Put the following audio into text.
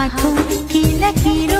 i can't